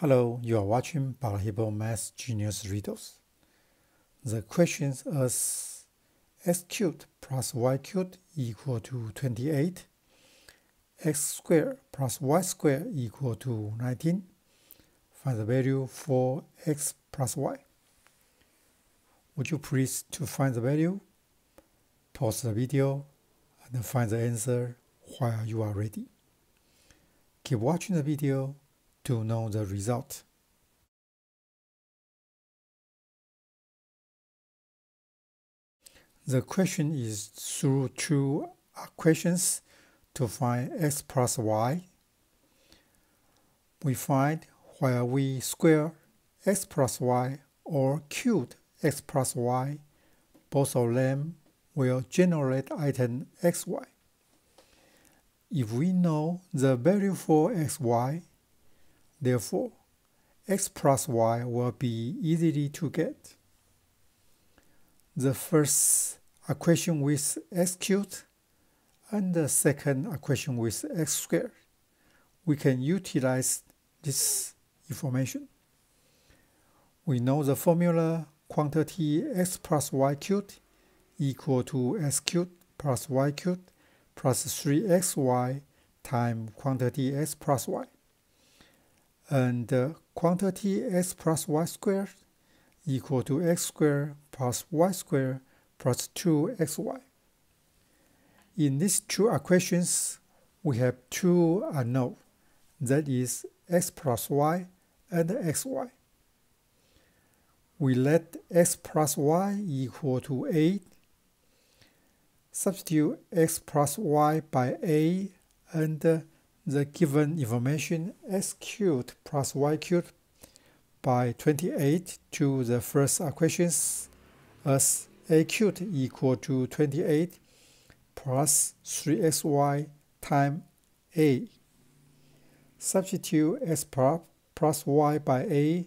Hello, you are watching Balahippo Math Genius Riddles. The question is x cubed plus y cubed equal to 28, x squared plus y squared equal to 19. Find the value for x plus y. Would you please to find the value? Pause the video and find the answer while you are ready. Keep watching the video to know the result. The question is through two questions to find x plus y. We find where we square x plus y or cube x plus y, both of them will generate item xy. If we know the value for xy, Therefore, x plus y will be easily to get. The first equation with x cubed and the second equation with x squared. We can utilize this information. We know the formula quantity x plus y cubed equal to x cubed plus y cubed plus 3xy times quantity x plus y and uh, quantity x plus y squared equal to x squared plus y squared plus 2xy. In these two equations, we have two unknown, that is x plus y and xy. We let x plus y equal to 8. Substitute x plus y by a and uh, the given information x cubed plus y cubed by 28 to the first equations as a cubed equal to 28 plus 3xy times a. Substitute x plus y by a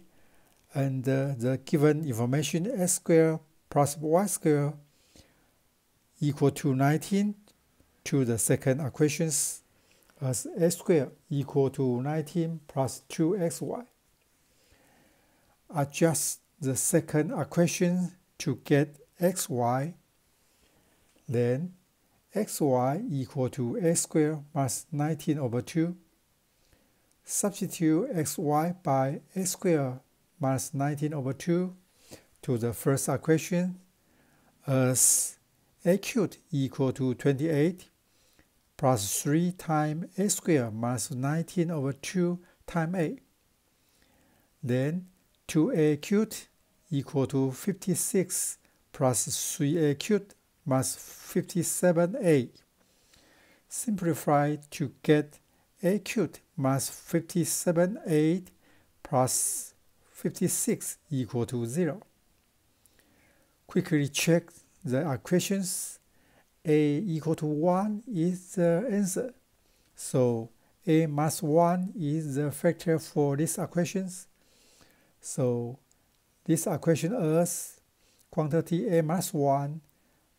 and uh, the given information x squared plus y squared equal to 19 to the second equations as x squared equal to 19 plus 2xy. Adjust the second equation to get xy, then xy equal to x squared plus 19 over 2. Substitute xy by x squared minus 19 over 2 to the first equation as a cubed equal to 28 plus 3 times a squared minus 19 over 2 times a. Then 2a cubed equal to 56 plus 3a cubed minus 57a. Simplify to get a cubed minus 57a plus 56 equal to 0. Quickly check the equations a equal to 1 is the answer. So a minus 1 is the factor for these equations. So this equation is quantity a minus 1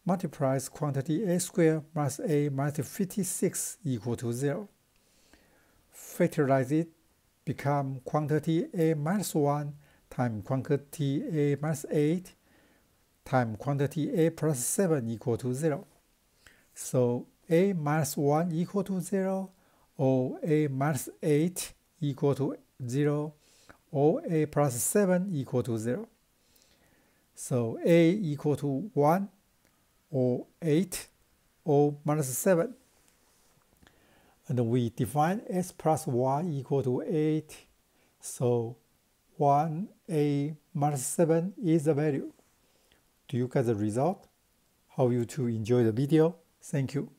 multiplies quantity a squared minus a minus 56 equal to 0. Factorize it, become quantity a minus 1 times quantity a minus 8 times quantity a plus 7 equal to 0. So a minus 1 equal to 0 or a minus 8 equal to 0 or a plus 7 equal to 0. So a equal to 1 or 8 or minus 7. And we define x plus y equal to 8. So 1a minus 7 is the value. Do you get the result? Hope you to enjoy the video. Thank you.